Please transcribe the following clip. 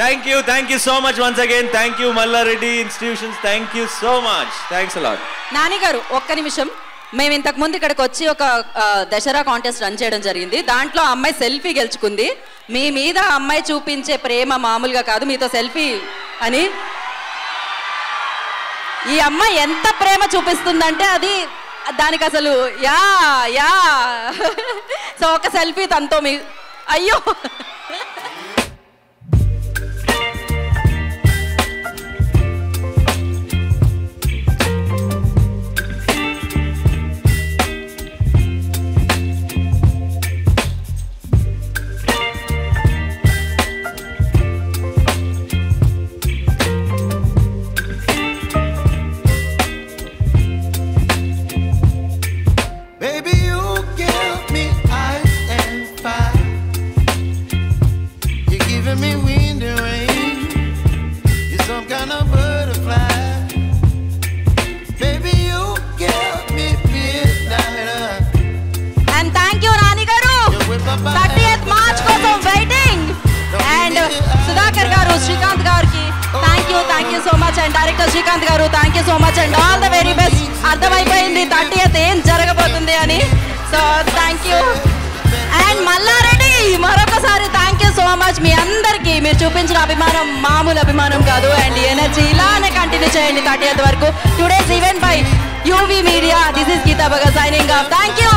Thank you thank you so much once again thank you Mallareddy institutions thank you so much thanks a lot Nani garu ఒక్క నిమిషం. మేము ఇంతకు ముందు ఇక్కడికి వచ్చి ఒక దసరా కాంటెస్ట్ రన్ చేయడం జరిగింది. దాంట్లో అమ్మాయి సెల్ఫీ గెలుచుకుంది. మీ మీద అమ్మాయి చూపించే ప్రేమ మామూలుగా కాదు మీతో సెల్ఫీ అని. ఈ అమ్మాయి ఎంత ప్రేమ చూపిస్తుందంటే అది దానికి అసలు యా యా. సో ఒక సెల్ఫీ తనతో మీ అయ్యో. డైరెక్టర్ శ్రీకాంత్ గారు thank you so much and all the very best అర్థమైపోయింది థర్టీ ఎయిత్ ఏం జరగబోతుంది అని so thank you and Mallareddy మరొకసారి థ్యాంక్ యూ సో మచ్ మీ అందరికీ మీరు చూపించిన అభిమానం మామూలు అభిమానం కాదు. అండ్ ఎనర్జీ ఇలానే కంటిన్యూ చేయండి థర్టీ ఎయిత్ వరకు today's event by UV media this is Geetha Baga signing off thank you